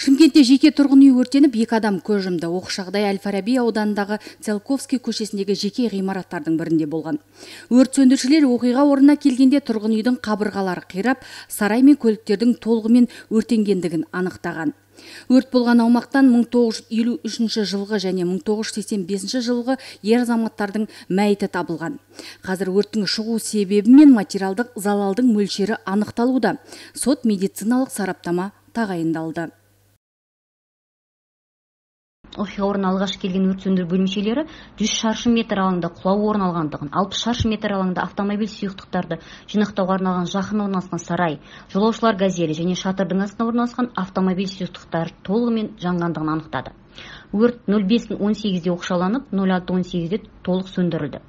шымкентте жеке тұрғын үй өртеніп екі адам көз жұмды. Оқыс жағдай әл фараби ауданындағы целковский көшесіндегі жеке ғимараттардың бірінде болған. Өрт сөндірушілер оқиға орнына келгенде тұрғын үйдің қабырғалары қирап сарай мен көліктердің толығымен өртенгендігін анықтаған. Өрт болған аумақтан 1953 жылғы және 1985 жылғы ер азаматтардың мәйіті табылған. Қазір өрттің шығу себебі мен материалдық залалдың мөлшері анықталуда. Сот медициналық сараптама тағайындалды. Оқиға орнына алғаш келген өрт сөндіру бөлімшелері жүз шаршы метр алаңда құлау орын алғандығын алпыс шаршы метр алаңда автомобиль сұйықтықтарды жинақтауға арналған жақын орналасқан сарай жолаушылар газелі және шатырдың астында орналасқан автомобиль сұйықтықтары толығымен жанғандығын анықтады. Өрт нөл бес он сегізде оқшауланып нөл алты он сегізде толық сөндірілді.